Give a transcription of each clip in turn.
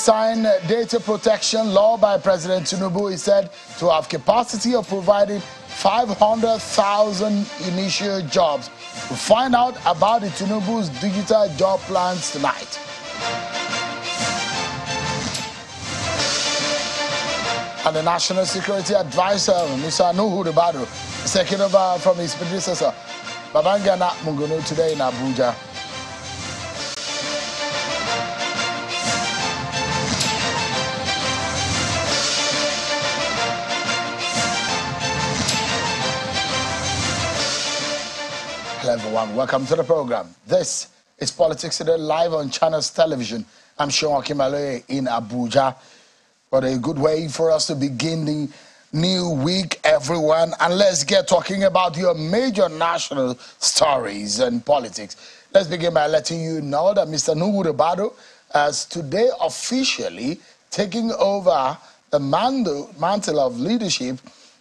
Signed data protection law by President Tinubu is said to have capacity of providing 500,000 initial jobs. We'll find out about the Tinubu's digital job plans tonight. And the National Security Advisor, Mr. Nuhu Ribadu, taking over uh, from his predecessor, Babagana Monguno, today in Abuja. Everyone. Welcome to the program. This is Politics Today live on Channels Television. I'm Seun Okinbaloye in Abuja. What a good way for us to begin the new week, everyone. And let's get talking about your major national stories and politics. Let's begin by letting you know that Mr. Nuhu Ribadu has today officially taking over the mantle, mantle of leadership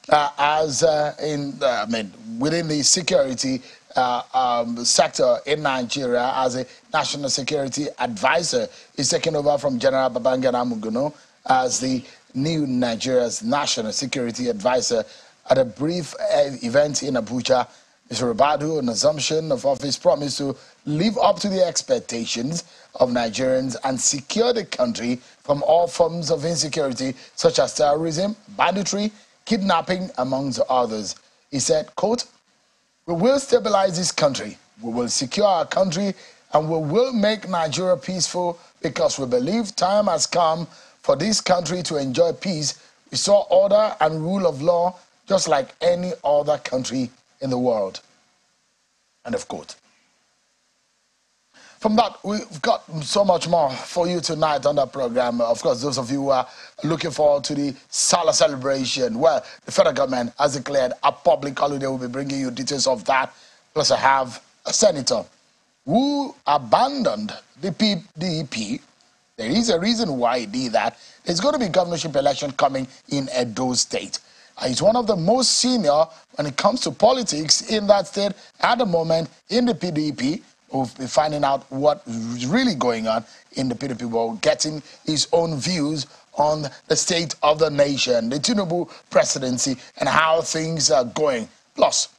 uh, as uh, in, uh, I mean, within the security uh, um, sector in Nigeria as a national security advisor. He's taking over from General Babangida Monguno as the new Nigeria's national security advisor at a brief uh, event in Abuja. Mr. Ribadu, an assumption of office, promised to live up to the expectations of Nigerians and secure the country from all forms of insecurity, such as terrorism, banditry, kidnapping, amongst others. He said, quote, we will stabilize this country. We will secure our country and we will make Nigeria peaceful because we believe time has come for this country to enjoy peace, restore order and rule of law just like any other country in the world. End of quote. From that, we've got so much more for you tonight on the program. Of course, those of you who are looking forward to the Salah celebration, well, the federal government has declared a public holiday. We'll be bringing you details of that. Plus, I have a senator who abandoned the PDP. There is a reason why he did that. There's going to be governorship election coming in Edo State. Uh, he's one of the most senior when it comes to politics in that state at the moment in the PDP. We'll finding out what is really going on in the PDP world, getting his own views on the state of the nation, the Tinubu presidency, and how things are going. Plus,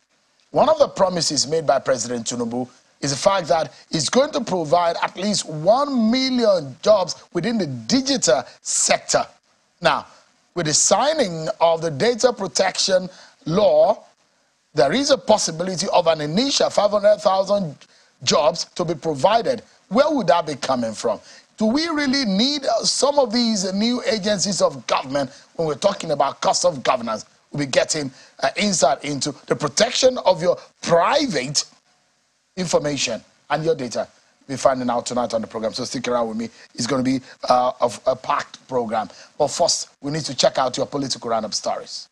one of the promises made by President Tinubu is the fact that he's going to provide at least 1 million jobs within the digital sector. Now, with the signing of the data protection law, there is a possibility of an initial 500,000 jobs to be provided. Where would that be coming from? Do we really need some of these new agencies of government when we're talking about cost of governance? We'll be getting uh, insight into the protection of your private information and your data. We'll be finding out tonight on the program, so stick around with me. It's going to be uh, a, a packed program. But first, we need to check out your political roundup stories.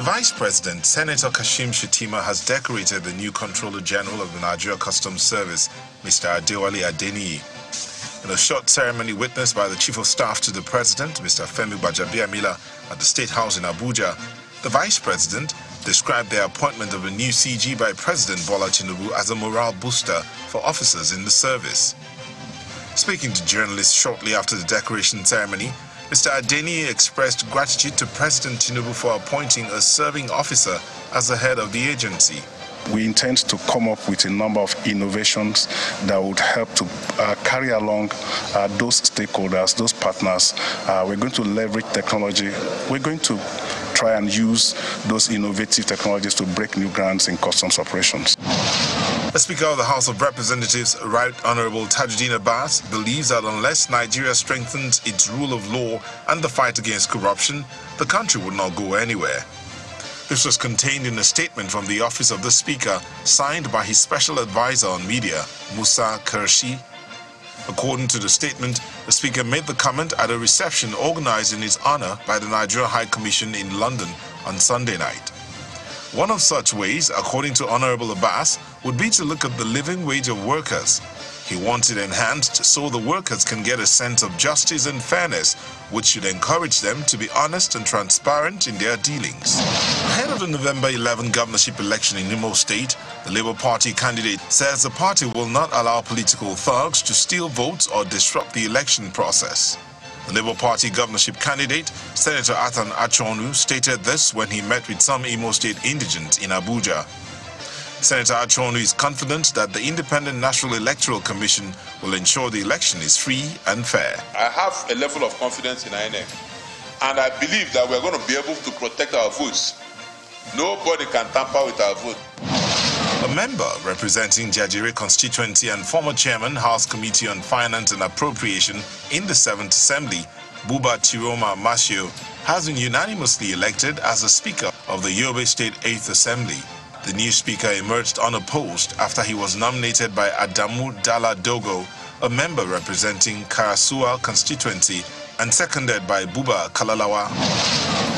The Vice President, Senator Kashim Shettima, has decorated the new Controller General of the Nigeria Customs Service, Mr. Adewale Adeniyi. In a short ceremony witnessed by the Chief of Staff to the President, Mr. Femi Gbajabiamila, at the State House in Abuja, the Vice President described the appointment of a new CG by President Bola Tinubu as a morale booster for officers in the service. Speaking to journalists shortly after the decoration ceremony, Mr. Adeniyi expressed gratitude to President Tinubu for appointing a serving officer as the head of the agency. We intend to come up with a number of innovations that would help to uh, carry along uh, those stakeholders, those partners. Uh, we're going to leverage technology. We're going to try and use those innovative technologies to break new grounds in customs operations. The Speaker of the House of Representatives, Right Honorable Tajuddin Abbas, believes that unless Nigeria strengthens its rule of law and the fight against corruption, the country would not go anywhere. This was contained in a statement from the office of the Speaker, signed by his special advisor on media, Musa Krishi. According to the statement, the Speaker made the comment at a reception organized in his honor by the Nigeria High Commission in London on Sunday night. One of such ways, according to Honorable Abbas, would be to look at the living wage of workers. He wants it enhanced so the workers can get a sense of justice and fairness, which should encourage them to be honest and transparent in their dealings. Ahead of the November 11 governorship election in Imo State, the Labour Party candidate says the party will not allow political thugs to steal votes or disrupt the election process. The Labour Party governorship candidate, Senator Athan Achonu, stated this when he met with some Imo State indigents in Abuja. Senator Achonu is confident that the Independent National Electoral Commission will ensure the election is free and fair. I have a level of confidence in INEC, and I believe that we're going to be able to protect our votes. Nobody can tamper with our vote. A member representing Jajire constituency and former chairman House Committee on Finance and Appropriation in the 7th Assembly, Buba Tiroma Masio, has been unanimously elected as the Speaker of the Yobe State 8th Assembly. The new speaker emerged unopposed after he was nominated by Adamu Dala Dogo, a member representing Karasua constituency, and seconded by Buba Kalalawa.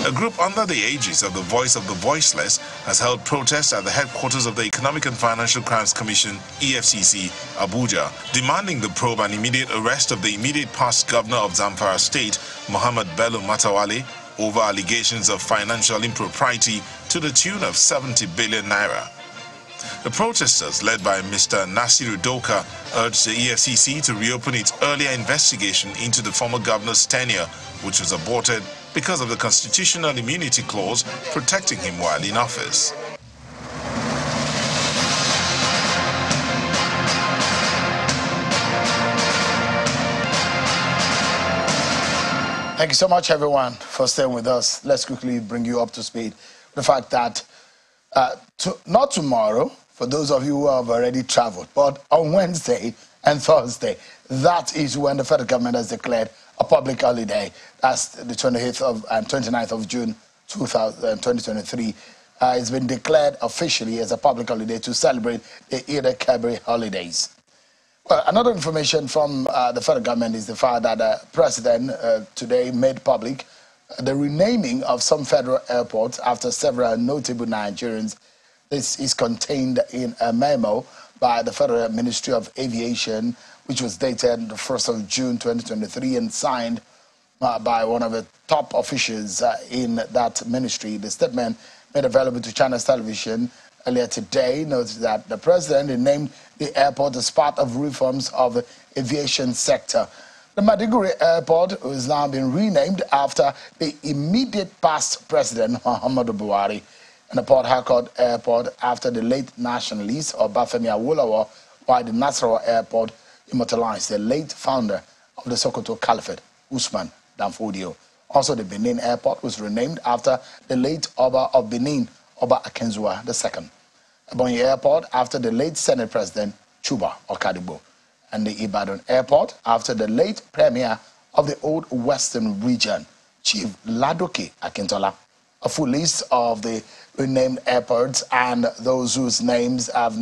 A group under the aegis of the Voice of the Voiceless has held protests at the headquarters of the Economic and Financial Crimes Commission, EFCC, Abuja, demanding the probe and immediate arrest of the immediate past governor of Zamfara State, Muhammad Bello Matawalle, over allegations of financial impropriety to the tune of 70 billion naira. The protesters, led by Mr. Nasiru Doka, urged the EFCC to reopen its earlier investigation into the former governor's tenure, which was aborted because of the constitutional immunity clause protecting him while in office. Thank you so much, everyone, for staying with us. Let's quickly bring you up to speed. The fact that uh, to, not tomorrow, for those of you who have already traveled, but on Wednesday and Thursday, that is when the federal government has declared a public holiday. That's the 28th of and 29th of June 2023. Uh, it's been declared officially as a public holiday to celebrate the Eid Kabir holidays. Well, another information from uh, the federal government is the fact that the president uh, today made public the renaming of some federal airports after several notable Nigerians. This is contained in a memo by the Federal Ministry of Aviation, which was dated the 1st of June 2023 and signed uh, by one of the top officials uh, in that ministry. The statement made available to Channels Television earlier today noted that the president named the airport as part of reforms of the aviation sector. The Maiduguri Airport has now been renamed after the immediate past president, Muhammadu Buhari, and the Port Harcourt Airport after the late nationalist Obafemi Awolowo, while the Nasarawa Airport immortalized the late founder of the Sokoto Caliphate, Usman Danfodio. Also, the Benin Airport was renamed after the late Oba of Benin, Oba Akenzua II. Ebonyi Airport after the late Senate President Chuba Okadigbo. And the Ibadan Airport after the late Premier of the Old Western Region, Chief Ladoke Akintola. A full list of the renamed airports and those whose names have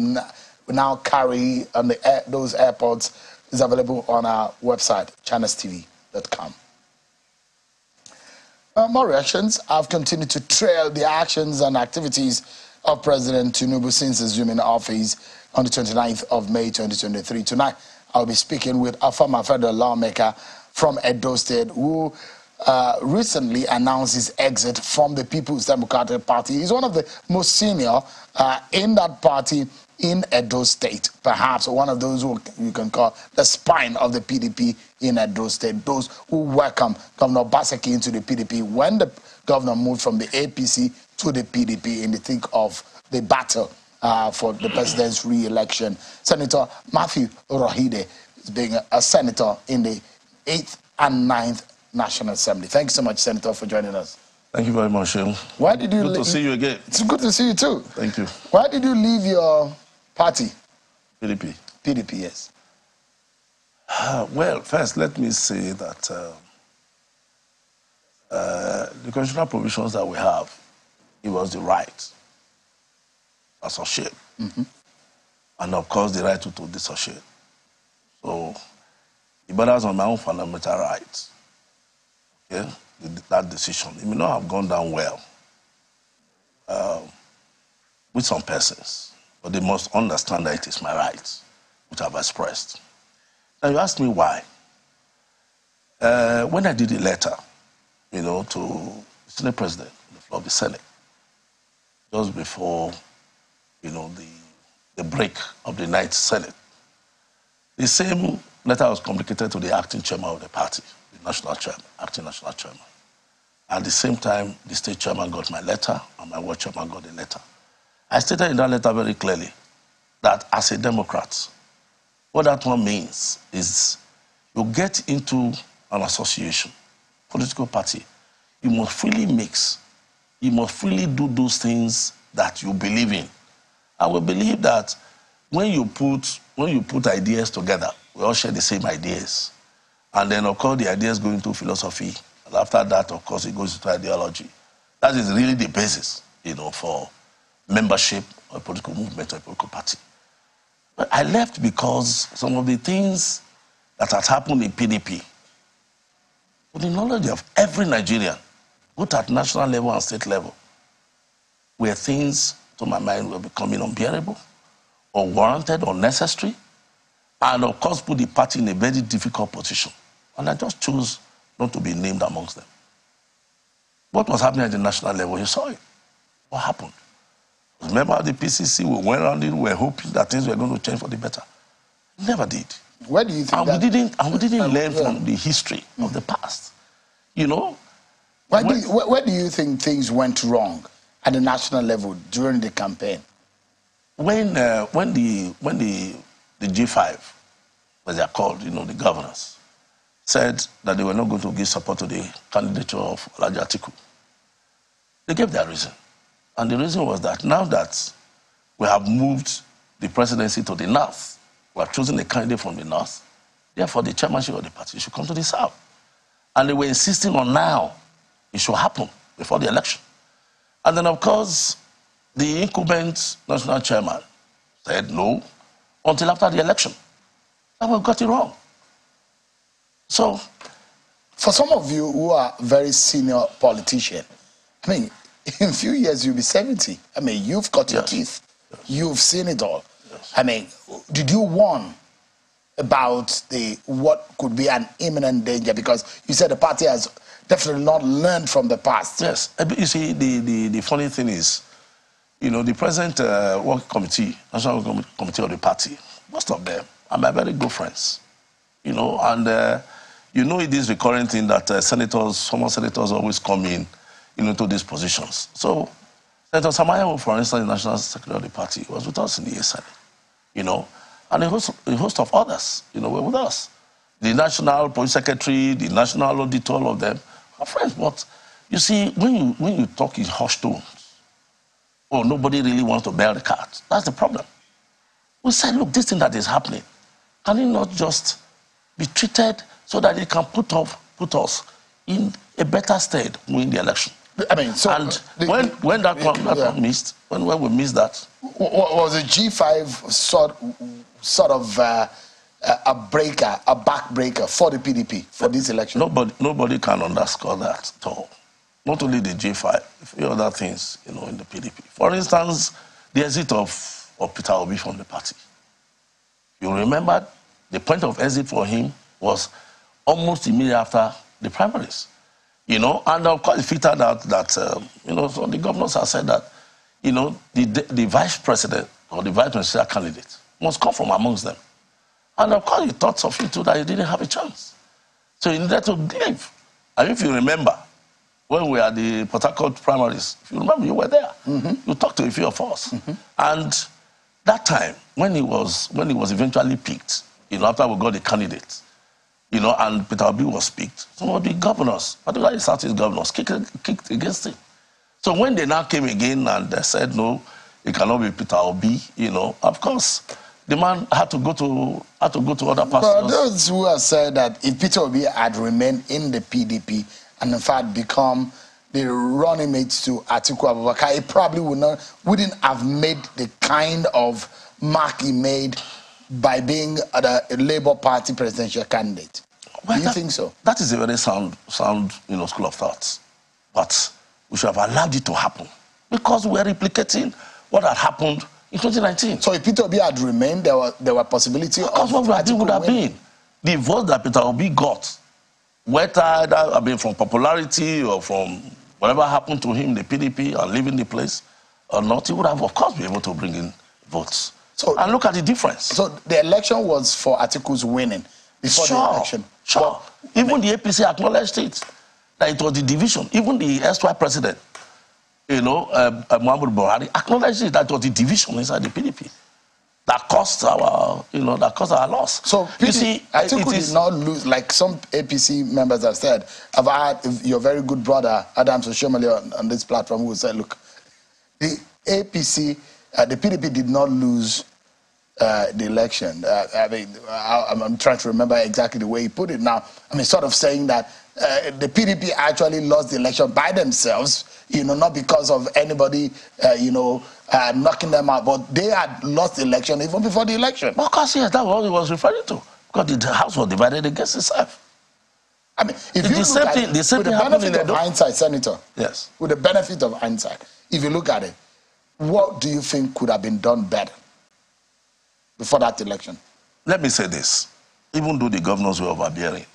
now carry on the air, those airports is available on our website, channelstv.com. Uh, have continued to trail the actions and activities of President Tinubu since assuming office on the 29th of May 2023. Tonight, I'll be speaking with a former federal lawmaker from Edo State who uh, recently announced his exit from the People's Democratic Party. He's one of the most senior uh, in that party in Edo State, perhaps one of those who you can call the spine of the PDP in Edo State, those who welcomed Governor Obaseki into the PDP when the governor moved from the APC to the PDP in the thick of the battle uh, for the president's re-election. Senator Matthew Urhoghide is being a senator in the 8th and 9th National Assembly. Thank you so much, Senator, for joining us. Thank you very much, Seun. Why did you Good to see you again. It's good to see you too. Thank you. Why did you leave your Party? PDP. PDP, yes. Uh, well, first, let me say that uh, uh, the constitutional provisions that we have, it was the right to associate. Mm-hmm. And of course, the right to, to dissociate. So, it borders on my own fundamental rights. Okay? That decision. It may not have gone down well uh, with some persons. But they must understand that it is my right, which I've expressed. Now you ask me why. Uh, when I did the letter, you know, to the Senate President, the floor of the Senate, just before, you know, the, the break of the night Senate, the same letter was communicated to the acting chairman of the party, the national chairman, acting national chairman. At the same time, the state chairman got my letter, and my ward chairman got the letter. I stated in that letter very clearly that as a Democrat, what that one means is you get into an association, political party, you must freely mix, you must freely do those things that you believe in. I will believe that when you put when you put ideas together, we all share the same ideas. And then of course the ideas go into philosophy. And after that, of course, it goes into ideology. That is really the basis, you know, for membership of a political movement or a political party. But I left because some of the things that had happened in PDP, with the knowledge of every Nigerian, both at national level and state level, were things, to my mind, were becoming unbearable, or warranted, or necessary, and of course put the party in a very difficult position. And I just chose not to be named amongst them. What was happening at the national level, you saw it. What happened? Remember how the PCC, we went around it, we were hoping that things were going to change for the better. Never did. Where do you think and that... we didn't and we didn't um, learn yeah. from the history mm. of the past. You know? Where, when, do you, where, where do you think things went wrong at the national level during the campaign? When uh, when the when the the G5, as they are called, you know, the governors, said that they were not going to give support to the candidature of Alhaji Atiku, they gave their reason. And the reason was that now that we have moved the presidency to the north, we have chosen a candidate from the north, therefore the chairmanship of the party should come to the south. And they were insisting on now it should happen before the election. And then, of course, the incumbent national chairman said no until after the election. And we got it wrong. So, for some of you who are very senior politicians, I mean, in a few years you'll be 70. I mean, you've cut your teeth. Yes. You've seen it all. Yes. I mean, did you warn about the what could be an imminent danger? Because you said the party has definitely not learned from the past. Yes. Uh, you see, the, the, the funny thing is, you know, the present uh, work committee, national committee of the party, most of them are my very good friends. You know, and uh, you know it is recurring thing that uh, senators, former senators always come in you know, to these positions. So Senator Samaya, for instance, the National Secretary of the party, was with us in the Senate, you know, and a host, a host of others, you know, were with us. The National Police Secretary, the National Auditor, all of them are friends. But you see, when you, when you talk in hushed tones, oh, nobody really wants to bear the cards, that's the problem. We said, look, this thing that is happening, can it not just be treated so that it can put, off, put us in a better state win the election? I mean, so and the, when when that one, that yeah. one missed, when when we missed that, was a G five sort sort of uh, a breaker, a backbreaker for the PDP for this election? Nobody nobody can underscore that at all. Not only the G five, a few other things, you know, in the PDP. For instance, the exit of, of Peter Obi from the party. You remember the point of exit for him was almost immediately after the primaries. You know, and of course, it fitted out that, um, you know, so the governors have said that, you know, the, the vice president or the vice presidential candidate must come from amongst them. And of course, he thought of it too that he didn't have a chance. So he needed to leave. And if you remember, when we had the Port Harcourt primaries, if you remember, you were there. Mm-hmm. You talked to a few of us. Mm-hmm. And that time, when he was when he was eventually picked, you know, after we got the candidate, you know, and Peter Obi was picked. Some of the governors, particularly Southeast governors, kicked, kicked against him. So when they now came again and they said, no, it cannot be Peter Obi, you know, of course, the man had to go to had to go to other pastors. But those who have said that if Peter Obi had remained in the PDP and in fact become the running mate to Atiku Abubakar, he probably would not wouldn't have made the kind of mark he made by being a, a Labour Party presidential candidate. Well, Do you that, think so? That is a very sound, sound, you know, school of thoughts. But we should have allowed it to happen because we are replicating what had happened in 2019. So if Peter Obi had remained, there were there were possibility of, of what we would have been. the vote that Peter Obi got, whether I mean from popularity or from whatever happened to him, the PDP, and leaving the place or not, he would have, of course, been able to bring in votes. So, and look at the difference. So the election was for Atiku's winning before sure, the election. Sure. But, Even the APC acknowledged it, that it was the division. Even the erstwhile president, you know, uh, uh, Muhammad Buhari, acknowledged it, that it was the division inside the PDP that cost our, you know, that cost our loss. So PD, you see, Atiku did not lose, like some APC members have said. I've had your very good brother Adams Oshiomhole on, on this platform who said, look, the APC, uh, the PDP did not lose uh, the election. Uh, I mean, I, am trying to remember exactly the way he put it now. I mean, sort of saying that uh, the PDP actually lost the election by themselves, you know, not because of anybody, uh, you know, uh, knocking them out, but they had lost the election even before the election. Well, of course, yes, that's what he was referring to, because the House was divided against itself. I mean, if you the look at thing, it, the with the benefit of hindsight, Senator, yes, with the benefit of hindsight, if you look at it, what do you think could have been done better before that election? Let me say this. Even though the governors were overbearing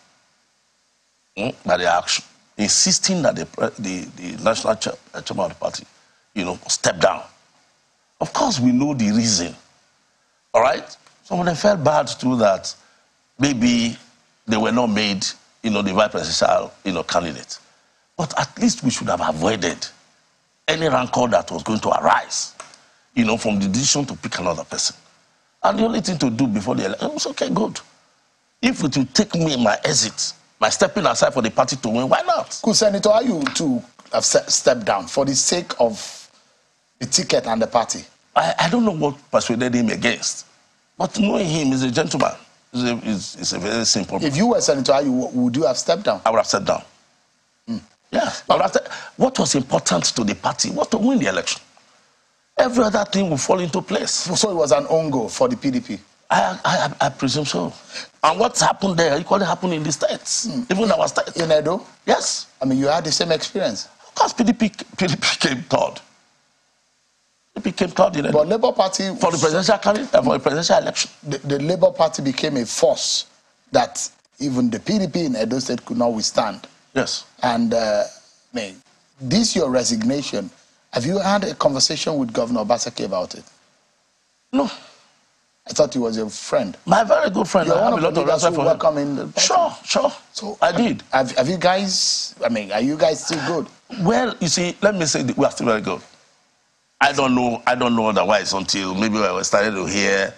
mm, by their action, insisting that the, the, the national chairman of the party, you know, step down. Of course, we know the reason. All right? Some of them felt bad too that maybe they were not made, you know, the vice presidential, you know, candidate. But at least we should have avoided any rancor that was going to arise, you know, from the decision to pick another person. And the only thing to do before the election was okay, good. If it will take me my exit, my stepping aside for the party to win, why not? Could Senator, are you to have stepped down for the sake of the ticket and the party? I, I don't know what persuaded him against. But knowing him, he's a gentleman. It's a, a very simple. If you were Senator, you, would you have stepped down? I would have stepped down. Hmm. Yeah. But what was important to the party was to win the election. Every other thing will fall into place. So it was an own goal for the PDP? I, I, I presume so. And what's happened there equally happened in the states, mm. even our state. In Edo? Yes. I mean, you had the same experience. Of course, PDP, PDP came third. PDP came third in Edo. But Labour Party... For the presidential candidate, uh, for the presidential election. The, the Labour Party became a force that even the PDP in Edo State could not withstand. Yes. And uh, this your resignation. Have you had a conversation with Governor Obaseki about it? No. I thought he was your friend. My very good friend. You're I one of the leaders who welcome in the Sure, sure. So I did. Have, have you guys? I mean, are you guys still good? Well, you see, let me say we are still very good. I don't know. I don't know otherwise until maybe I started to hear,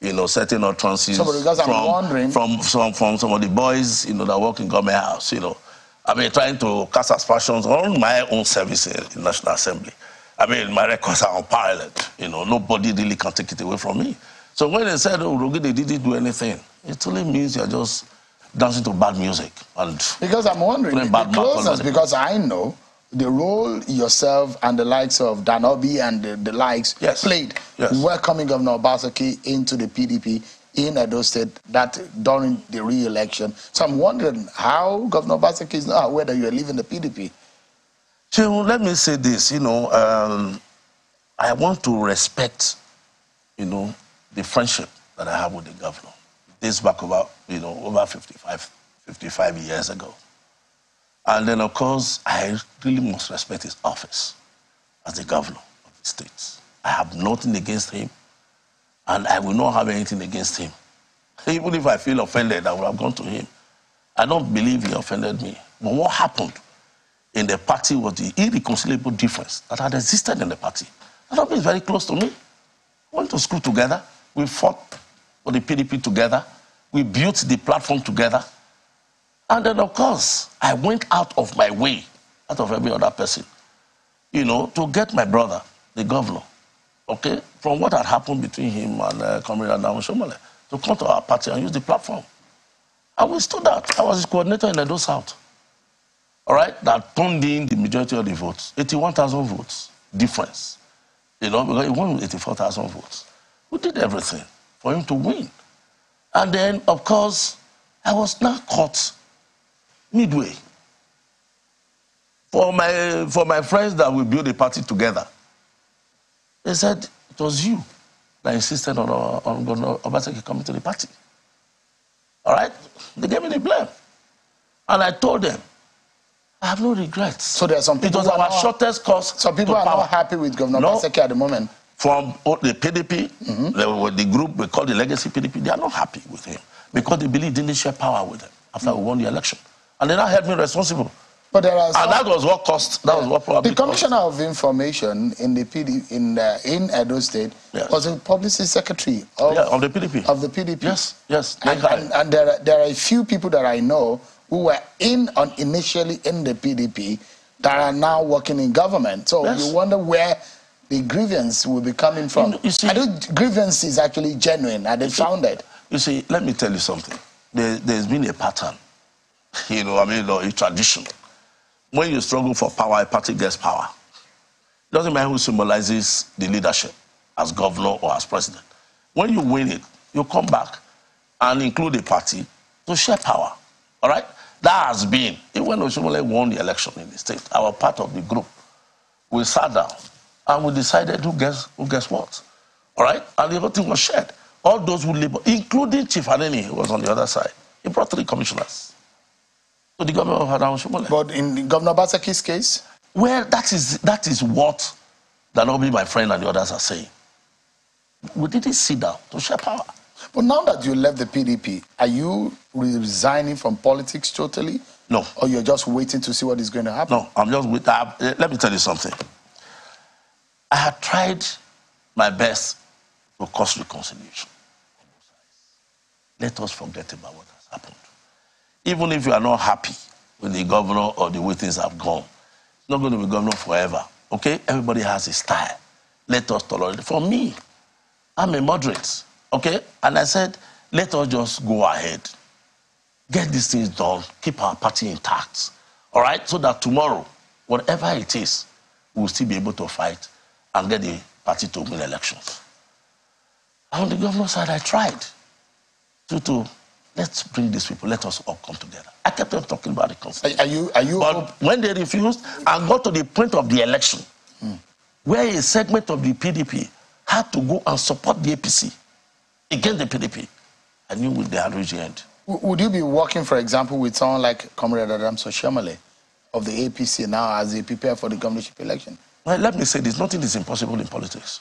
you know, certain utterances so, from, from from from some of the boys, you know, that work in government house, you know. I mean, trying to cast aspersions on my own service in, National Assembly. I mean, my records are on unparalleled. You know, nobody really can take it away from me. So when they said, oh, Rogi, they didn't do anything, it only means you're just dancing to bad music. And because I'm wondering, closeness, because I know the role yourself and the likes of Dan Orbih and the, the likes yes. played yes. welcoming Governor Obaseki into the PDP in Edo State that during the re-election. So I'm wondering how Governor Obaseki is now whether you're leaving the PDP. So let me say this, you know, um, I want to respect, you know, the friendship that I have with the governor. This back about, you know, over 55, 55 years ago. And then, of course, I really must respect his office as the governor of the state. I have nothing against him and I will not have anything against him. Even if I feel offended, I would have gone to him. I don't believe he offended me. But what happened in the party was the irreconcilable difference that had existed in the party. That is very close to me. We went to school together. We fought for the PDP together. We built the platform together. And then, of course, I went out of my way, out of every other person, you know, to get my brother, the governor, okay, from what had happened between him and uh, Comrade Adam Oshiomhole to come to our party and use the platform. And we stood out. I was his coordinator in Edo South. All right, that turned in the majority of the votes, 81,000 votes difference. You know, because he won with 84,000 votes. We did everything for him to win. And then, of course, I was now caught midway. For my, for my friends that we build a party together, they said it was you that insisted on, on Governor Obaseki coming to the party. All right? They gave me the blame. And I told them, I have no regrets. So there are some people It was our not, shortest course. Some people are power. not happy with Governor No. Obaseki at the moment. From the PDP, mm-hmm. the, the, group we call the Legacy PDP, they are not happy with him because they believe didn't share power with him after mm-hmm. we won the election. And they now held me responsible. But there are and that was what cost. That yeah. was what probably The Commissioner cost. of Information in the PD in uh, in Edo State yes. was a publicity secretary of, yeah, of the PDP. Of the PDP. Yes, yes. And, and, and, there, are, there are a few people that I know who were in on initially in the PDP that are now working in government. So yes. you wonder where the grievance will be coming from. You, you see, I think grievance is actually genuine and they found it. You see, let me tell you something. There, there's been a pattern. You know, I mean, a tradition when you struggle for power, a party gets power. It doesn't matter who symbolizes the leadership as governor or as president. When you win it, you come back and include a party to share power. All right? That has been, even when Oshiomhole won the election in the state, our part of the group, we sat down and we decided who gets, who gets what. All right? And the whole thing was shared. All those who labor, including Chief Anenih, who was on the other side, he brought three commissioners to the government of. But in Governor Obaseki's case? Well, that is, that is what Dan Orbih, my friend, and the others are saying. We didn't sit down to share power. But now that you left the PDP, are you resigning from politics totally? No. Or you're just waiting to see what is going to happen? No, I'm just waiting. Uh, let me tell you something. I have tried my best to cause reconciliation. Let us forget about what has happened even if you are not happy with the governor or the way things have gone, it's not going to be governor forever. Okay? Everybody has a style. Let us tolerate. For me, I'm a moderate. Okay? And I said, let us just go ahead. Get these things done. Keep our party intact. All right? So that tomorrow, whatever it is, we'll still be able to fight and get the party to win elections. On the governor's side, I tried to, to let's bring these people, let us all come together. I kept on talking about the concept. Are, you, are you but hope? when they refused I got to the point of the election, mm. where a segment of the PDP had to go and support the APC against the PDP, I knew they had reached the end. Would you be working, for example, with someone like Comrade Adams Oshiomhole of the APC now as they prepare for the governorship election? Well, let me say this, nothing is impossible in politics.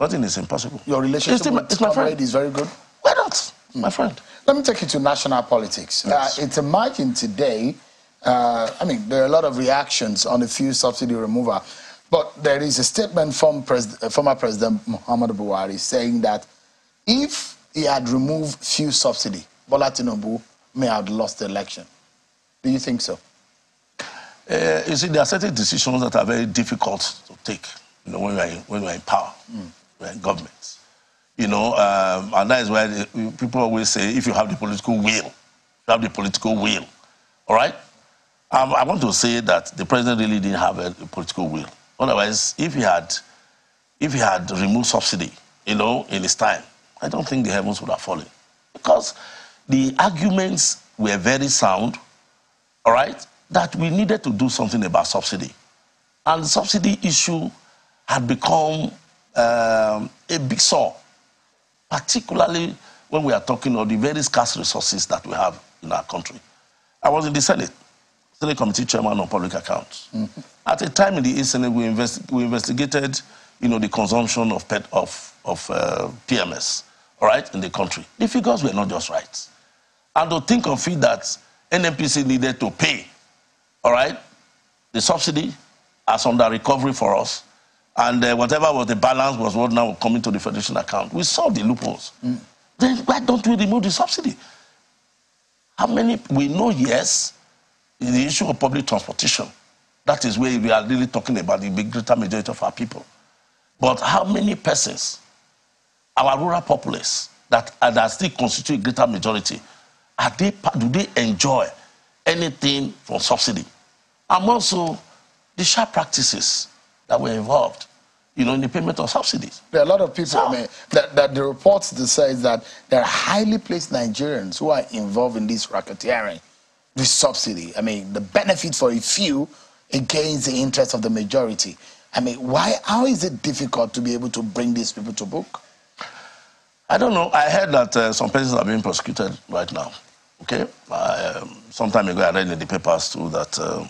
Nothing is impossible. Your relationship it's with Comrade friend. is very good? Why not? My friend. Let me take you to national politics. Yes. Uh, it's emerging today. Uh, I mean, there are a lot of reactions on the fuel subsidy removal, but there is a statement from Pres uh, former President Muhammadu Buhari saying that if he had removed fuel subsidy, Bola Tinubu may have lost the election. Do you think so? Uh, you see, there are certain decisions that are very difficult to take you know, when, we're in, when we're in power, mm. we're in government. You know, um, and that is why people always say, if you have the political will, you have the political will. All right? Um, I want to say that the president really didn't have a, a, political will. Otherwise, if he had, if he had removed subsidy, you know, in his time, I don't think the heavens would have fallen, because the arguments were very sound. All right, that we needed to do something about subsidy, and the subsidy issue had become um, a big sore particularly when we are talking of the very scarce resources that we have in our country. I was in the Senate, Senate Committee Chairman on Public Accounts. Mm-hmm. At a time in the East Senate, we, invest, we investigated, you know, the consumption of, pet, of, of uh, PMS, all right, in the country. The figures were not just right. And to think of it that NNPC needed to pay, all right, the subsidy as under recovery for us, and uh, whatever was the balance was what now coming to the federation account. We solved the loopholes. Mm. Then why don't we remove the subsidy? How many, we know, yes, the issue of public transportation. That is where we are really talking about the greater majority of our people. But how many persons, our rural populace, that, uh, that still constitute a greater majority, are they, do they enjoy anything from subsidy? And also the sharp practices that were involved you know, in the payment of subsidies. There are a lot of people I mean, that, that the reports says that there are highly placed Nigerians who are involved in this racketeering with subsidy. I mean, the benefit for a few against the interest of the majority. I mean, why? How is it difficult to be able to bring these people to book? I don't know. I heard that uh, some persons are being prosecuted right now. Okay? Um, some time ago, I read in the papers too that, um,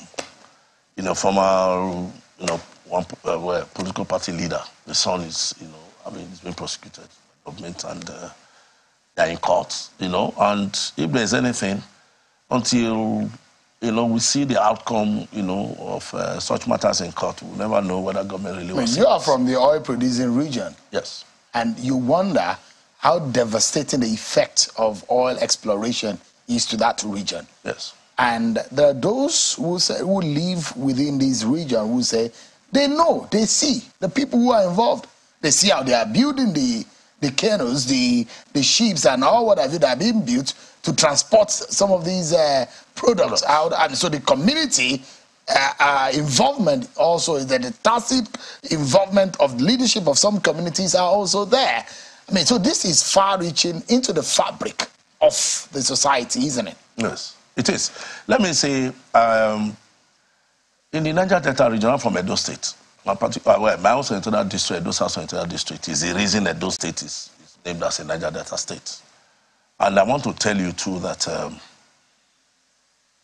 you know, former, you know, one uh, political party leader, the son is, you know, I mean, he's being prosecuted by government and uh, they're in court, you know. And if there's anything, until you know, we see the outcome, you know, of uh, such matters in court. We'll never know whether government really I mean, You are from the oil-producing region. Yes. And you wonder how devastating the effect of oil exploration is to that region. Yes. And there are those who, say, who live within this region who say they know, they see the people who are involved. They see how they are building the, the canoes, the, the ships, and all what have you that are being built to transport some of these uh, products out. And so the community uh, uh, involvement also is that the tacit involvement of leadership of some communities are also there. I mean, so this is far reaching into the fabric of the society, isn't it? Yes, it is. Let me say, um, in the Niger Delta region, I'm from Edo State. My, uh, well, my also internal district, Edo South Internal District, is the reason Edo State is, is named as a Niger Delta state. And I want to tell you too that um,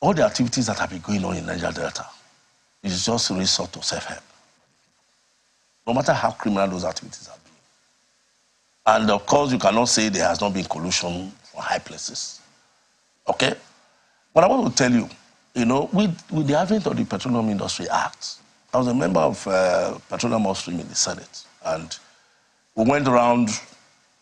all the activities that have been going on in Niger Delta is just a resort to self-help. No matter how criminal those activities have been. and of course, you cannot say there has not been collusion for high places. Okay? But I want to tell you, you know, with, with the advent of the Petroleum Industry Act, I was a member of uh, Petroleum Upstream in the Senate, and we went around,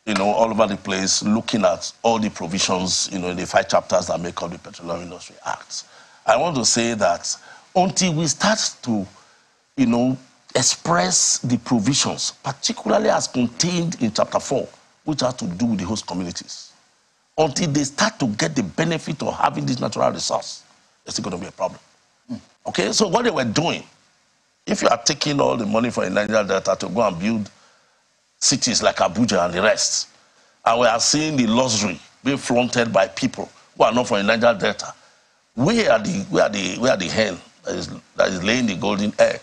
you know, all over the place looking at all the provisions, you know, in the five chapters that make up the Petroleum Industry Act. I want to say that until we start to, you know, express the provisions, particularly as contained in chapter 4, which have to do with the host communities. Until they start to get the benefit of having this natural resource, it's going to be a problem. Mm. Okay, so what they were doing, if you are taking all the money from the Niger Delta to go and build cities like Abuja and the rest, and we are seeing the luxury being flaunted by people who are not from the Niger Delta, where are the, where are the, where are the hen that is, that is laying the golden egg?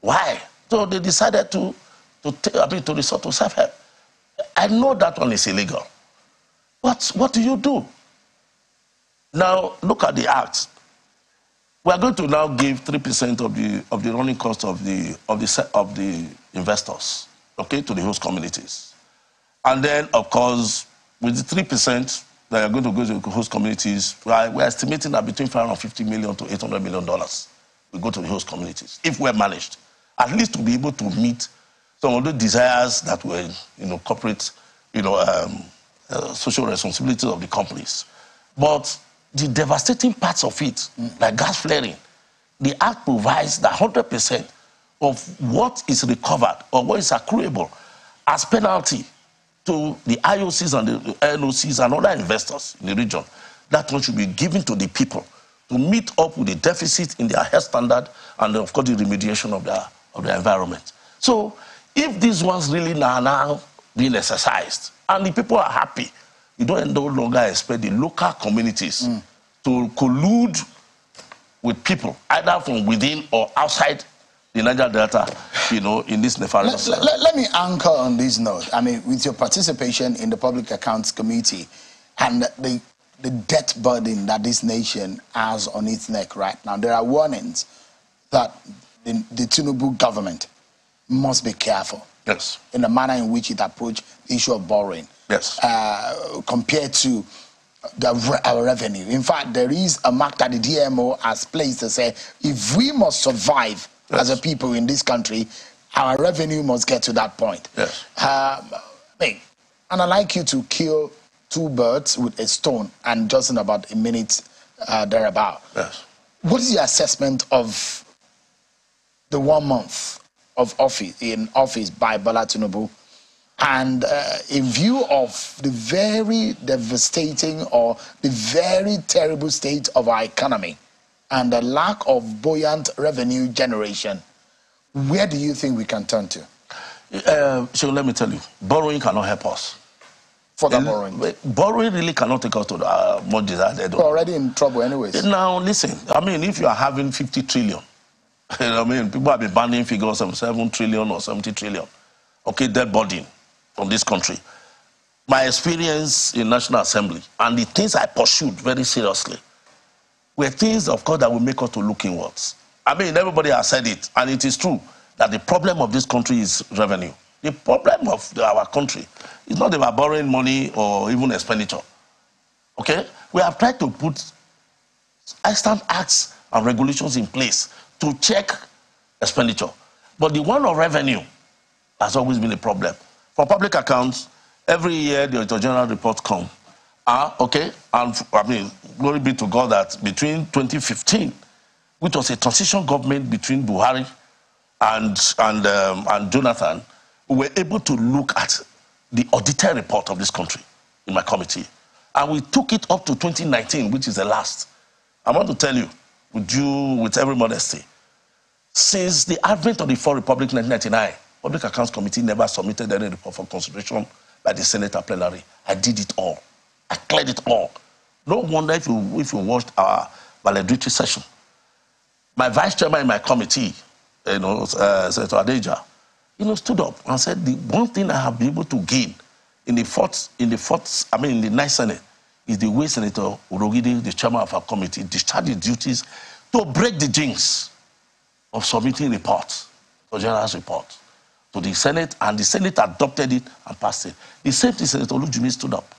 Why? So they decided to, to, take, I mean, to resort to self-help. I know that one is illegal. But what do you do? Now, look at the act. We are going to now give 3% of the, of the running cost of the, of, the, of the investors, okay, to the host communities. And then, of course, with the 3% that are going to go to the host communities, we are, we are estimating that between 550 million to 800 million dollars will go to the host communities if we're managed at least to be able to meet some of the desires that were, you know, corporate, you know, um, uh, social responsibilities of the companies. But the devastating parts of it, like gas flaring, the Act provides that 100% of what is recovered or what is accruable as penalty to the IOCs and the NOCs and other investors in the region. That one should be given to the people to meet up with the deficit in their health standard and, of course, the remediation of their of the environment. So if these ones really are now being exercised and the people are happy, you don't no longer expect the local communities mm. to collude with people, either from within or outside the Niger Delta, you know, in this nefarious. Let, let, let, me anchor on this note. I mean, with your participation in the Public Accounts Committee and the, the debt burden that this nation has on its neck right now, there are warnings that the, the Tinubu government must be careful yes. in the manner in which it approached the issue of borrowing yes. Uh, compared to the, our revenue. In fact, there is a mark that the DMO has placed to say if we must survive yes. as a people in this country, our revenue must get to that point. Yes. Um, and I'd like you to kill two birds with a stone and just in about a minute uh, thereabout. Yes. What is your assessment of the one month of office in office by Bola Tinubu, and uh, in view of the very devastating or the very terrible state of our economy and the lack of buoyant revenue generation, where do you think we can turn to? Uh, so let me tell you, borrowing cannot help us. For the borrowing? Borrowing really cannot take us to the uh, more desired. We're already in trouble anyways. Now, listen, I mean, if you are having 50 trillion, You know I mean? People have been banning figures of 7 trillion or 70 trillion. Okay, dead body from this country. my experience in National Assembly and the things I pursued very seriously were things, of course, that will make us to look inwards. I mean, everybody has said it, and it is true that the problem of this country is revenue. The problem of our country is not about borrowing money or even expenditure. Okay? We have tried to put extant acts and regulations in place to check expenditure. But the one of revenue has always been a problem. For public accounts, every year the Auditor General report come. Ah, okay, and I mean, glory be to God that between 2015, which was a transition government between Buhari and, and, um, and Jonathan, we were able to look at the auditor report of this country in my committee. And we took it up to 2019, which is the last. I want to tell you, with you, with every modesty, since the advent of the Fourth Republic in 1999, Public Accounts Committee never submitted any report for consideration by the Senate plenary. I did it all. I cleared it all. No wonder if you, if you watched our valedictory session. My vice chairman in my committee, you know, uh, Senator Hadejia, you know, stood up and said, the one thing I have been able to gain in the fourth, in the fourth, I mean, in the ninth Senate, is the way Senator Urhoghide, the chairman of our committee, discharged his duties to break the jinx of submitting reports, the general's report, to the Senate, and the Senate adopted it and passed it. The same thing Senator Olujimi stood up.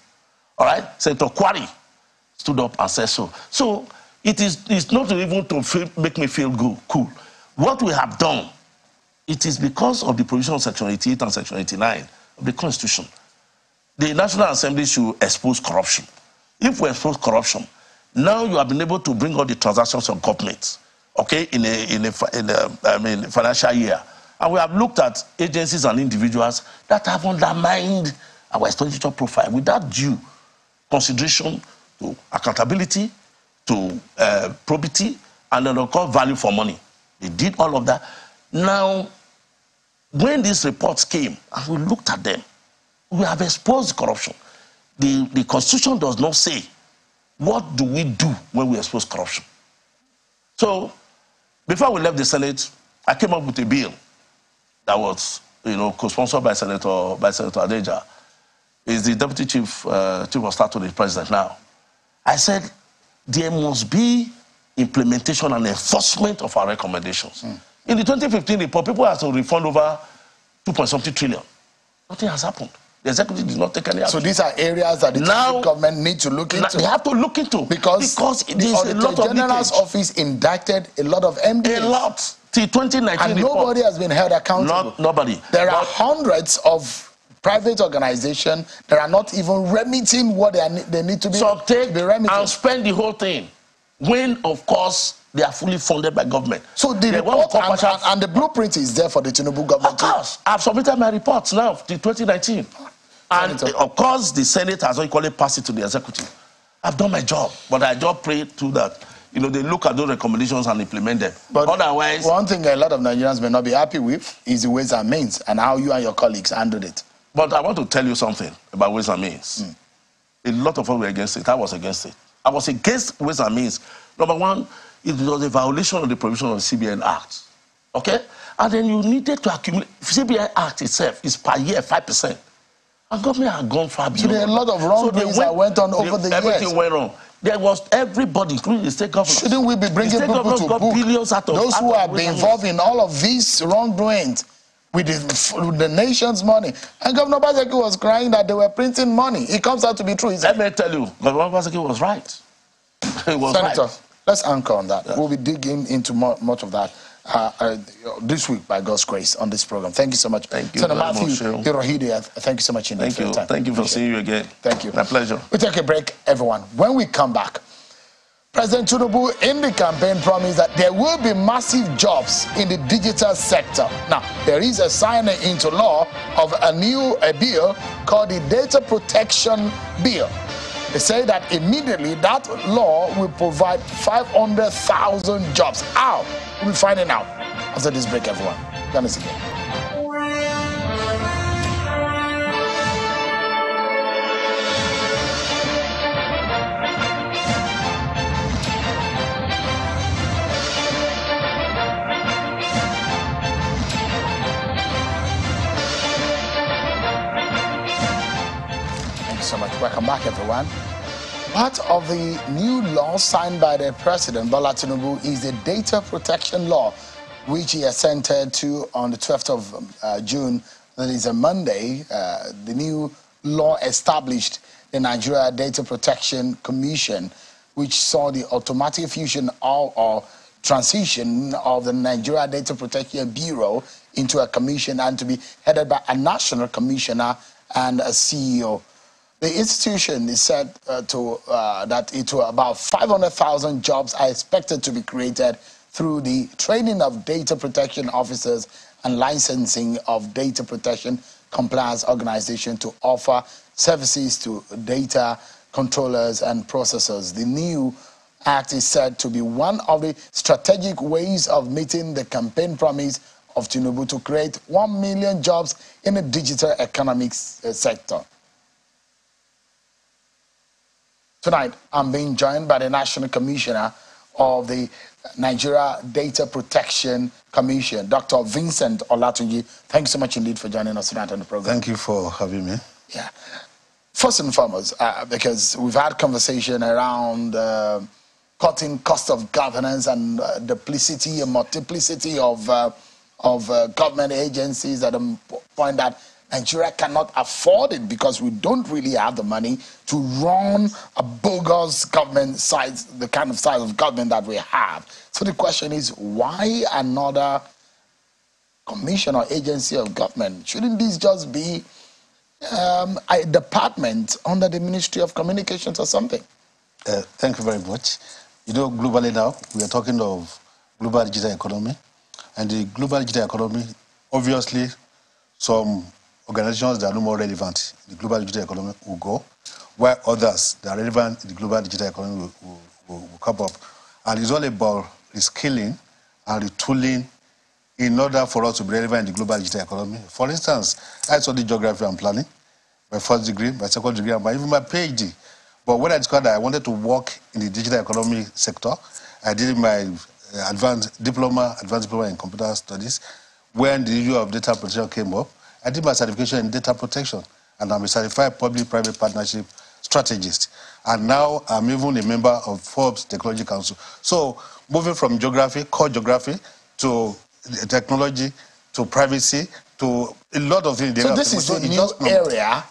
All right? Senator Kwari stood up and said so. So it is it's not even to feel, make me feel good, cool. What we have done, it is because of the provision of Section 88 and Section 89 of the Constitution. The National Assembly should expose corruption. If we expose corruption, now you have been able to bring all the transactions of government, okay, in a, in a, in a um, I mean, financial year. And we have looked at agencies and individuals that have undermined our expenditure profile without due consideration to accountability, to uh, probity, and then, of course, value for money. They did all of that. Now, when these reports came and we looked at them, we have exposed corruption. The, the Constitution does not say what do we do when we expose corruption. So, before we left the Senate, I came up with a bill that was, you know, co-sponsored by Senator by Senator Hadejia. Is the deputy chief uh, chief of staff to the president now. I said there must be implementation and enforcement of our recommendations. Mm. In the 2015 report, people have to refund over 2 something trillion. Nothing has happened. The executive did not take any action. So these are areas that the now, government need to look into. They have to look into because, because it is a lot of General's leakage. office indicted a lot of MDs. A lot. Till 2019 And nobody has been held accountable. Not, nobody. There but, are hundreds of private organizations that are not even remitting what they, are, they need to be, so take be remitting. and spend the whole thing. When, of course, they are fully funded by government. So the report and, and, and, the blueprint is there for the Tinubu government. Of course, I've submitted my reports now to 2019. And Senator. of course, the Senate has equally passed it to the executive. I've done my job, but I just pray to that. You know, they look at those recommendations and implement them. But otherwise, one thing a lot of Nigerians may not be happy with is the ways and means and how you and your colleagues handled it. But I want to tell you something about ways and means. Mm. A lot of us were against it. I was against it. I was against ways and means. Number one, it was a violation of the provision of the CBN Act. Okay? And then you needed to accumulate. CBN Act itself is per year 5%. And government had gone far beyond. So there are a lot of wrongdoings so that went on over they, the everything years. Everything went wrong. There was everybody, including the state government. Shouldn't we be bringing people to book billions out of, those who have been involved in all of these wrongdoings with the, with the nation's money? And Governor Obaseki was crying that they were printing money. It comes out to be true. Let me tell you, Governor Obaseki was right. was Senator, right. let's anchor on that. Yeah. We'll be digging into more, much of that uh, uh, this week by God's grace on this program. Thank you so much. Thank you. Senator Matthew Urhoghide, thank you so much indeed thank you. Thank you for seeing you again. Thank you. My pleasure. We take a break, everyone. When we come back, President Tinubu in the campaign promised that there will be massive jobs in the digital sector. Now, there is a signing into law of a new a bill called the Data Protection Bill. They say that immediately that law will provide 500,000 jobs. How? We'll be finding out after this break, everyone. Join us again. Thank you so much. Welcome back, everyone. Part of the new law signed by the President Bola Tinubu is the Data Protection Law, which he assented to on the 12th of uh, June. That is a Monday. Uh, the new law established the Nigeria Data Protection Commission, which saw the automatic fusion or transition of the Nigeria Data Protection Bureau into a commission and to be headed by a national commissioner and a CEO. The institution is said uh, to uh, that it will about 500,000 jobs are expected to be created through the training of data protection officers and licensing of data protection compliance organization to offer services to data controllers and processors. The new act is said to be one of the strategic ways of meeting the campaign promise of Tinubu to create 1 million jobs in the digital economics uh, sector. Tonight, I'm being joined by the National Commissioner of the Nigeria Data Protection Commission, Dr. Vincent Olatunji. Thank you so much indeed for joining us tonight on the program. Thank you for having me. Yeah. First and foremost, uh, because we've had conversation around uh, cutting cost of governance and uh, duplicity and multiplicity of, uh, of uh, government agencies at a point that Nigeria cannot afford it because we don't really have the money to run a bogus government size, the kind of size of government that we have. So the question is, why another commission or agency of government? Shouldn't this just be um, a department under the Ministry of Communications or something? Uh, thank you very much. You know, globally now, we are talking of global digital economy. And the global digital economy, obviously, some organizations that are no more relevant in the global digital economy will go, while others that are relevant in the global digital economy will, will, will, will come up. And it's all about reskilling and retooling in order for us to be relevant in the global digital economy. For instance, I studied geography and planning, my first degree, my second degree, and even my PhD. But when I discovered that I wanted to work in the digital economy sector, I did my uh, advanced diploma, advanced diploma in computer studies. When the issue of data protection came up, I did my certification in data protection, and I'm a certified public-private partnership strategist. And now I'm even a member of Forbes Technology Council. So moving from geography, core geography, to technology, to privacy, to a lot of things. So this is so a new area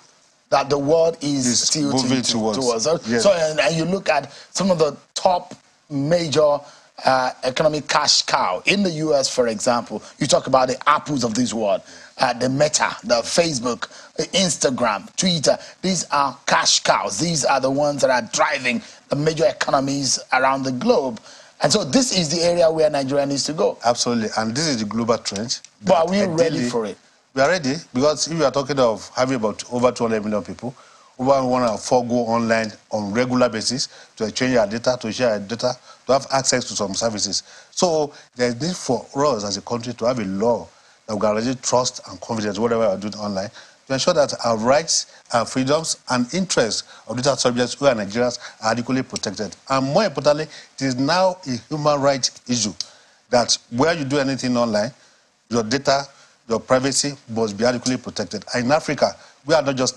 that the world is, is still moving towards. towards. So, yes. so and, and, you look at some of the top major uh, economic cash cow in the U.S., for example. You talk about the apples of this world uh, the Meta, the Facebook, Instagram, Twitter. These are cash cows. These are the ones that are driving the major economies around the globe. And so this is the area where Nigeria needs to go. Absolutely. And this is the global trend. But are we ready for it? We are ready because if you are talking of having about over 200 million people, over one and four go online on regular basis to exchange our data, to share our data, to have access to some services. So there's need for us as a country to have a law that we guarantee trust and confidence, whatever are doing online, to ensure that our rights, our freedoms, and interests of data subjects who are Nigerians are adequately protected. And more importantly, it is now a human rights issue that where you do anything online, your data, your privacy must be adequately protected. And in Africa, we are not just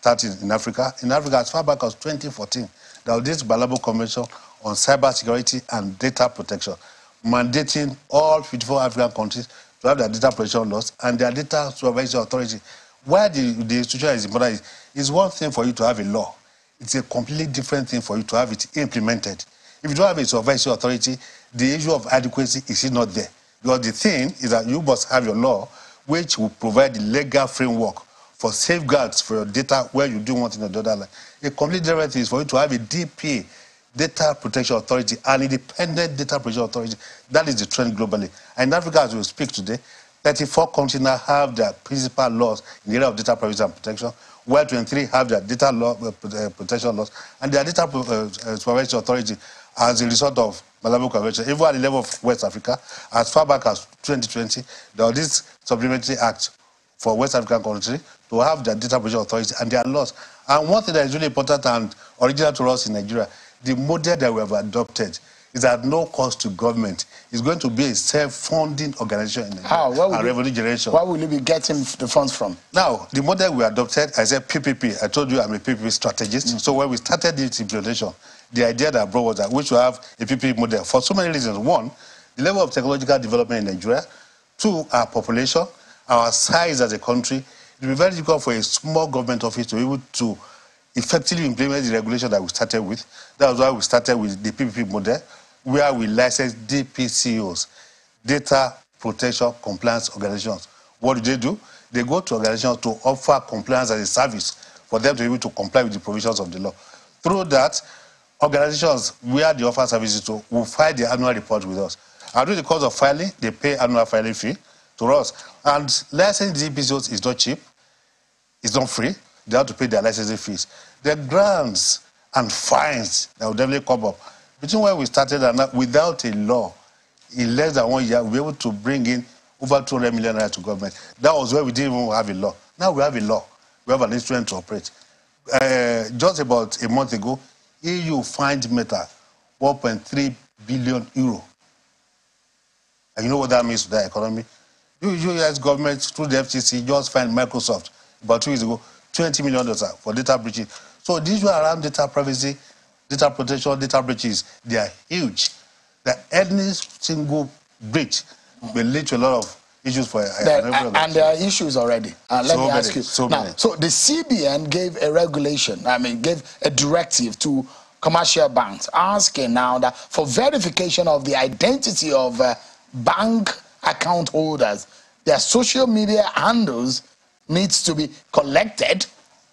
starting in Africa. In Africa, as far back as 2014, there was this Malabo Convention on cyber security and data protection, mandating all 54 African countries to have their data protection laws and their data supervisory authority. Why the, the institution is important is, one thing for you to have a law. It's a completely different thing for you to have it implemented. If you don't have a supervisory authority, the issue of adequacy is not there. Because the thing is that you must have your law, which will provide the legal framework for safeguards for your data where you do want in the other. A completely different thing is for you to have a DPA, Data Protection Authority, an independent data protection authority. That is the trend globally. And in Africa, as we speak today, 34 countries now have their principal laws in the area of data privacy and protection, while 23 have their data law, uh, uh protection laws, and their data uh, uh, supervisory authority as a result of Malabo Convention. Even at the level of West Africa, as far back as 2020, there was this supplementary act for West African countries to have their data protection authority and their laws. And one thing that is really important and original to us in Nigeria the model that we have adopted is at no cost to government. It's going to be a self-funding organization in How? Where will and revenue generation. Where will you be getting the funds from? Now, the model we adopted, I said PPP. I told you I'm a PPP strategist. Mm. So when we started this implementation, the idea that I brought was that we should have a PPP model for so many reasons. One, the level of technological development in Nigeria. Two, our population, our size as a country. It would be very difficult for a small government office to be able to effectively implement the regulation that we started with. That was why we started with the PPP model, where we license DPCOs, Data Protection Compliance Organizations. What do they do? They go to organizations to offer compliance as a service for them to be able to comply with the provisions of the law. Through that, organizations where they offer services to will file their annual report with us. And during the course of filing, they pay annual filing fee to us. And licensing DPCOs is not cheap. It's not free. They have to pay their licensing fees. The grants and fines that will definitely come up. Between when we started and now, without a law, in less than one year, we were able to bring in over 200 million naira to government. That was where we didn't even have a law. Now we have a law. We have an instrument to operate. Uh, just about a month ago, EU fined Meta 1.3 billion euro. And you know what that means to the economy? The US government, through the FTC, just fined Microsoft about two years ago, $20 million for data breaches. So the issue around data privacy, data protection, data breaches, they are huge. That any single breach will lead to a lot of issues for uh, There- every and, there are issues already. Uh, let So me many, ask you. so now, many. so the CBN gave a regulation, I mean, gave a directive to commercial banks asking now that for verification of the identity of uh, bank account holders, their social media handles needs to be collected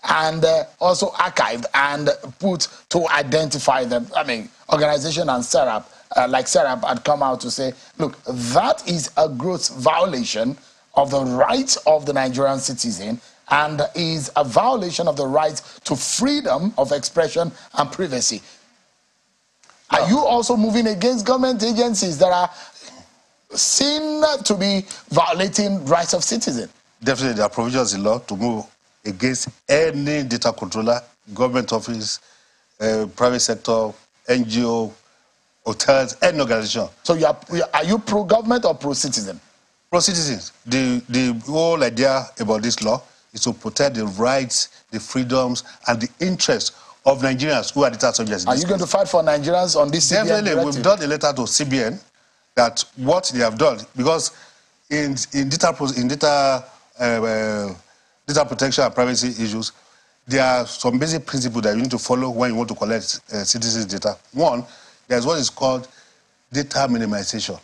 and uh, also archived and put to identify them. I mean, organization and Serap, uh, like Serap, had come out to say, look, that is a gross violation of the rights of the Nigerian citizen and is a violation of the rights to freedom of expression and privacy. Are you also moving against government agencies that are seen to be violating rights of citizens? Definitely, there are provisions in law to move against any data controller, government office, uh, private sector, NGO, hotels, any organization. So you are, are you pro-government or pro-citizen? Pro citizens, the, the whole idea about this law is to protect the rights, the freedoms, and the interests of Nigerians who are data subjects. Are you going to fight for Nigerians on this CBN Definitely, directive? we've done a letter to CBN that what they have done because in in data in data uh, data protection and privacy issues, there are some basic principles that you need to follow when you want to collect uh, citizens' data. One, there's what is called data minimization.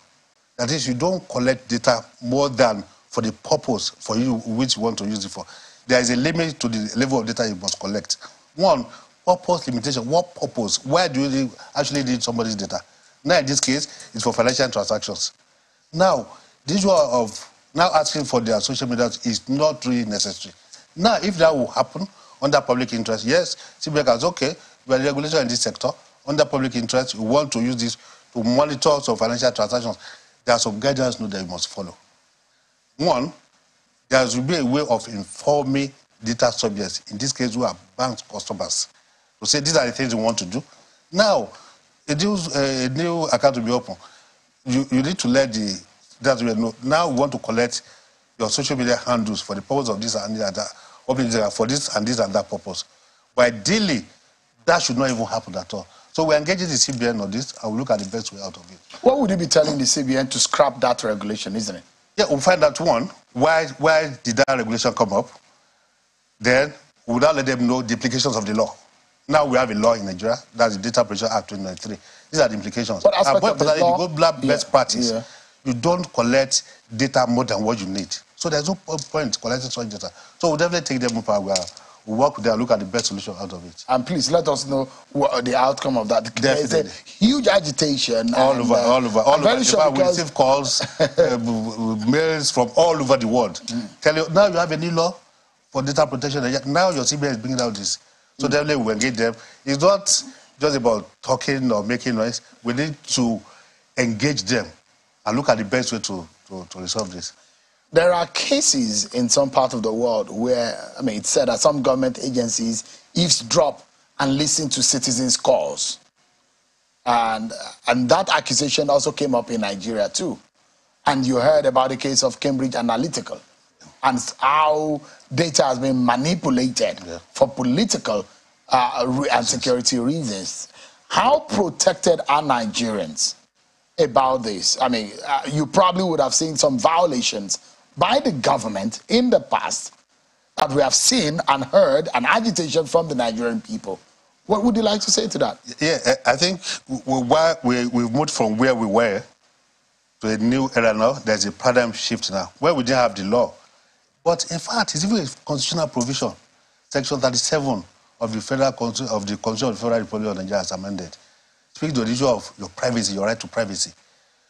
That is, you don't collect data more than for the purpose for you which you want to use it for. There is a limit to the level of data you must collect. One, purpose limitation. What purpose? Why do you actually need somebody's data? Now, in this case, it's for financial transactions. Now, the issue of now asking for their social media is not really necessary. Now, if that will happen under public interest, yes, CBN has okay, we are the regulator in this sector. Under public interest, we want to use this to monitor some financial transactions. There are some guidelines that you must follow. One, there will be a way of informing data subjects, in this case, who are bank customers, to say these are the things we want to do. Now, a new, uh, a new account will be open. You, you need to let the data subject know. Now we want to collect your social media handles for the purpose of this and that, for this and this and that purpose. But ideally, that should not even happen at all. So we're engaging the CBN on this and we'll look at the best way out of it. What would you be telling the CBN to scrap that regulation, isn't it? Yeah, we'll find out one, why, why did that regulation come up? Then we'll now let them know the implications of the law. Now we have a law in Nigeria, that's the Data Protection Act 2093. These are the implications. But aspect and of the law- the good black Yeah, best practice, yeah. You don't collect data more than what you need. So there's no po- point collecting such data. So we'll definitely take them up and we'll, work with them and look at the best solution out of it. And please let us know what the outcome of that. There's a huge agitation. All and, over, uh, all over, all I'm over. very sure fact, we because receive calls, uh, mails from all over the world. Tell you, now you have a new law for data protection. and Now your CBN is bringing out this. So definitely we engage them. It's not just about talking or making noise. We need to engage them and look at the best way to, to, to resolve this. there are cases in some part of the world where, I mean, it's said that some government agencies eavesdrop and listen to citizens' calls. And, and that accusation also came up in Nigeria too. And you heard about the case of Cambridge Analytica and how data has been manipulated yeah. for political uh, and security reasons. How protected are Nigerians about this? I mean, uh, you probably would have seen some violations by the government in the past that we have seen and heard an agitation from the Nigerian people. What would you like to say to that? Yeah, I think we, we've moved from where we were to a new era now. There's a paradigm shift now where we didn't have the law. But in fact, it's even a constitutional provision. Section 37 of the Federal of the Constitution of the Federal Republic of Nigeria has amended. Speaks to the issue of your privacy, your right to privacy.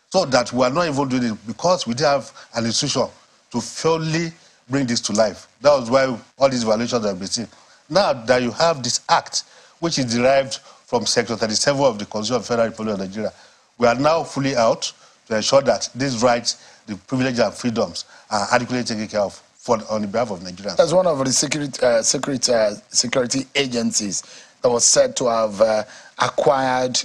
So that we are not even doing it because we didn't have an institution to fully bring this to life. That was why all these violations have been seen. Now that you have this act, which is derived from Section 37 of the Constitution of Federal Republic of Nigeria, we are now fully out to ensure that these rights, the privileges and freedoms are adequately taken care of for, on behalf of Nigerians. As one of the security, uh, security, uh, security agencies that was said to have uh, acquired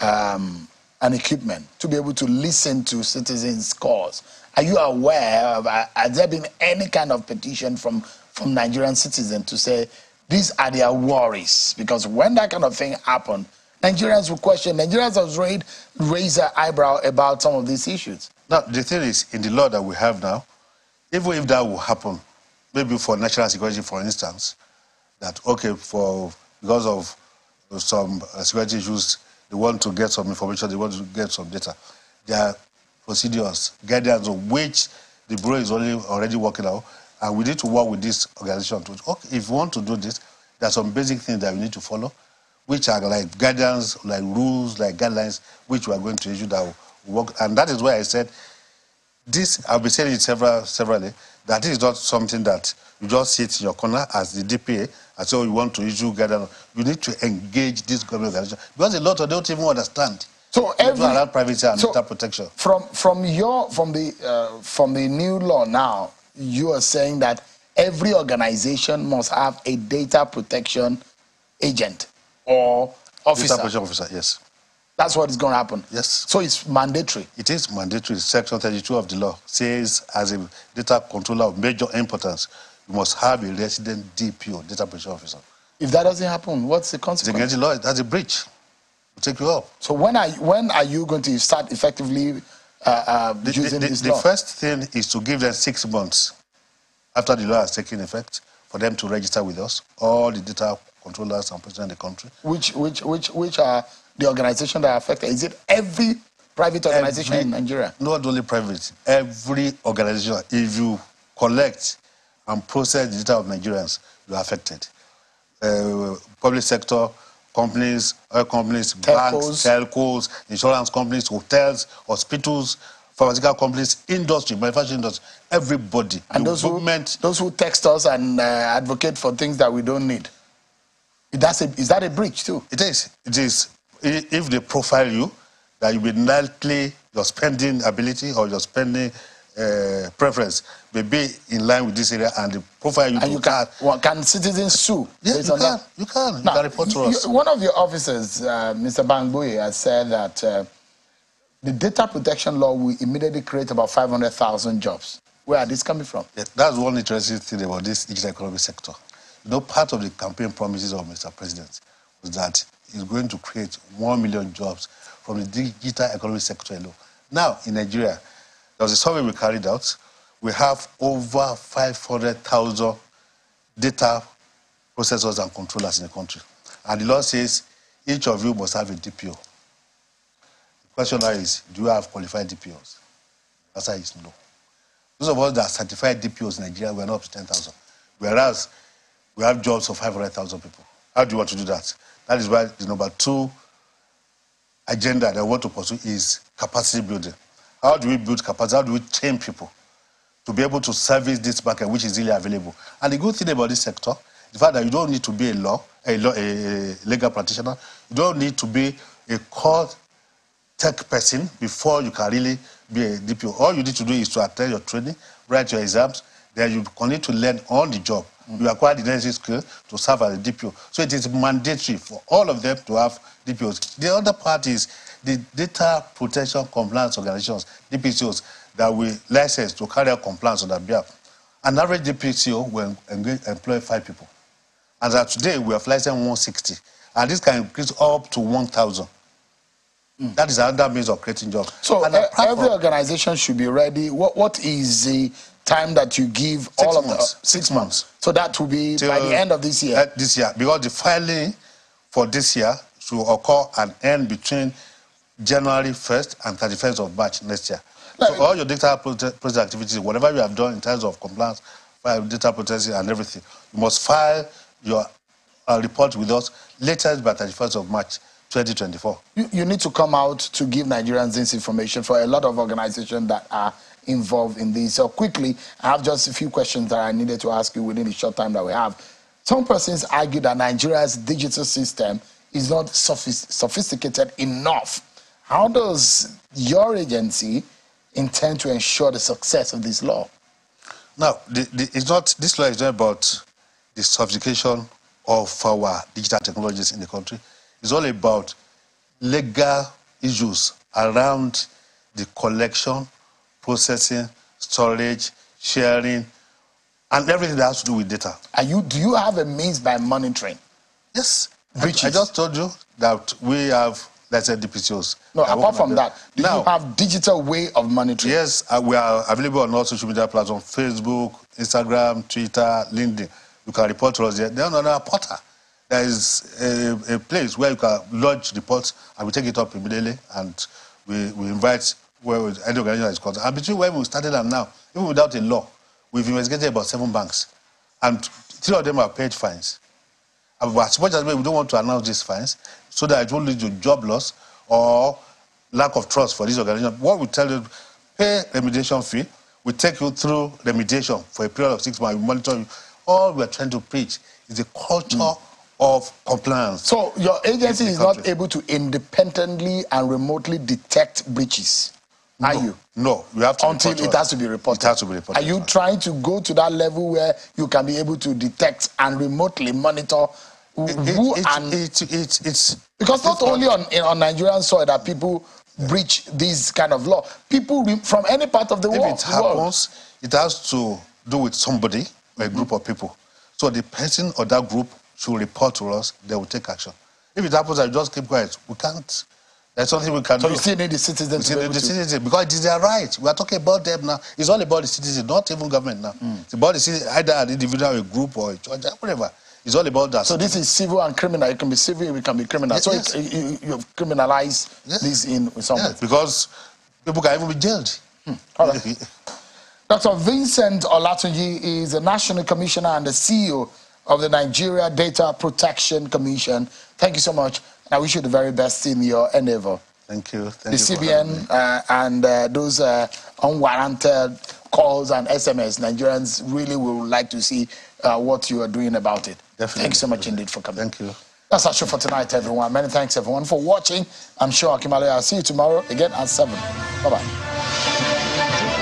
um, an equipment to be able to listen to citizens' calls are you aware of, uh, has there been any kind of petition from, from Nigerian citizens to say these are their worries? Because when that kind of thing happened, Nigerians will question, Nigerians have raised, raised their eyebrow about some of these issues. Now, the thing is, in the law that we have now, even if that will happen, maybe for national security, for instance, that, okay, for because of some uh, security issues, they want to get some information, they want to get some data. There are procedures, guidance of which the bureau is already, already working out. And we need to work with this organization. To, okay, if we want to do this, there are some basic things that we need to follow, which are like guidance, like rules, like guidelines, which we are going to issue that will work. And that is why I said this, I've been saying it several, severally, that is not something that you just sit in your corner as the DPA and say, oh, you want to issue guidance. You need to engage this government organization because a lot of them don't even understand. So every allow privacy and so data protection. From from your from the uh, from the new law now, you are saying that every organization must have a data protection agent or officer. Data protection officer, yes. That's what is going to happen. Yes. So it's mandatory. It is mandatory. Section 32 of the law says, as a data controller of major importance, you must have a resident DPO, data protection officer. If that doesn't happen, what's the consequence? It's against the law. That's a breach We take you up. So when are when are you going to start effectively uh, uh, the, using the, this the, law? The first thing is to give them six months after the law has taken effect for them to register with us, all the data controllers and president in the country. Which which which which are the organization that affected? Is it every private organization every, in Nigeria? Not only private, every organization. If you collect and process the data of Nigerians, you are affected. Uh, public sector, companies, oil companies, telcos. banks, telcos, insurance companies, hotels, hospitals, pharmaceutical companies, industry, manufacturing industry, everybody. And those who, those who text us and uh, advocate for things that we don't need. That's a, is that a breach too? It is. It is. If they profile you, that you will likely your spending ability or your spending uh, preference may be in line with this area and the profile you, and you can, well, can citizens sue? Yes, you can. You can. Now, you can report to us. one of your officers, uh, Mr. Bamigboye, has said that uh, the data protection law will immediately create about 500,000 jobs. Where are these coming from? That's one interesting thing about this digital economy sector. You know, part of the campaign promises of Mr. President was that he's going to create 1 million jobs from the digital economy sector alone. Now, in Nigeria, there was a survey we carried out. We have over 500,000 data processors and controllers in the country. And the law says each of you must have a DPO. The question now is, do you have qualified DPOs? The answer is no. Those of us that are certified DPOs in Nigeria, we're not up to 10,000. Whereas we have jobs of 500,000 people. How do you want to do that? That is why the number two agenda that I want to pursue is capacity building. How do we build capacity? How do we train people to be able to service this market, which is really available? And the good thing about this sector, the fact that you don't need to be a law, a, law, a legal practitioner, you don't need to be a core tech person before you can really be a DPO. All you need to do is to attend your training, write your exams, then you continue to learn on the job. Mm. You acquire the necessary skill to serve as a DPO. So it is mandatory for all of them to have DPOs. The other part is the data protection compliance organizations, DPCOs, that we license to carry out compliance on their behalf. An average DPCO will employ five people. As of today, we have licensed 160. And this can increase up to 1,000. Mm. That is another means of creating jobs. So uh, every organization should be ready. What, what is the time that you give six all of the uh, six months? So that will be Till, by the end of this year. Uh, this year, because the filing for this year should occur and end between January 1st and 31st of March next year. so all your data protection activities, whatever you have done in terms of compliance, file data protection and everything, you must file your uh, report with us latest by 31st of March 2024. You, you need to come out to give Nigerians this information for a lot of organizations that are involved in this. So quickly, I have just a few questions that I needed to ask you within the short time that we have. Some persons argue that Nigeria's digital system is not sophisticated enough. How does your agency intend to ensure the success of this law? Now, the, the, it's not, this law is not about the sophistication of our digital technologies in the country. It's all about legal issues around the collection, processing, storage, sharing, and everything that has to do with data. Are you, do you have a means by monitoring? Yes. Breaches? I, I just told you that we have, let's say, DPCOs. No, apart from that, do now, you have digital way of monitoring? Yes, uh, we are available on all social media platforms, Facebook, Instagram, Twitter, LinkedIn. You can report to us there. Then on our portal, there is a, a, place where you can lodge reports and we take it up immediately and we, we invite where any organization is concerned. And between when we started and now, even without a law, we've investigated about seven banks. And three of them have paid fines. And as much as we don't want to announce these fines so that it won't lead to job loss or lack of trust for these organizations, what we tell you, pay remediation fee. We take you through remediation for a period of six months. We monitor you. All we're trying to preach is a culture mm of compliance. So your agency is not able to independently and remotely detect breaches. No, are you? No, you have to until it has to be reported. It has to be reported. Are you trying to go to that level where you can be able to detect and remotely monitor who it, it, and it, it, it's because not only on on Nigerian soil that people breach this kind of law. People from any part of the if world. If it happens, it has to do with somebody, a group mm -hmm. of people. So the person or that group should report to us, they will take action. If it happens, I just keep quiet. We can't. There's something we can so do. So you still need the citizens to the citizens because it is their right. We are talking about them now. It's all about the citizens, not even government now. Mm. It's about the citizens, either an individual, a group, or a church, whatever. It's all about that. So this is civil and criminal. It can be civil, it can be criminal. Yes, so yes. It, you, you have criminalized yes. this in some yes, way. because people can even be jailed. Hmm. All right. Dr. Vincent Olatunji is the National Commissioner and the CEO of the Nigeria Data Protection Commission. Thank you so much. I wish you the very best in your endeavor. Thank you. Thank the you CBN uh, and uh, those uh, unwarranted calls and SMS, Nigerians really would like to see uh, what you are doing about it. Definitely. Thank you so much indeed for coming. Thank you. That's our show for tonight, everyone. Many thanks, everyone, for watching. I'm sure Akimale, I'll see you tomorrow again at 7. Bye-bye.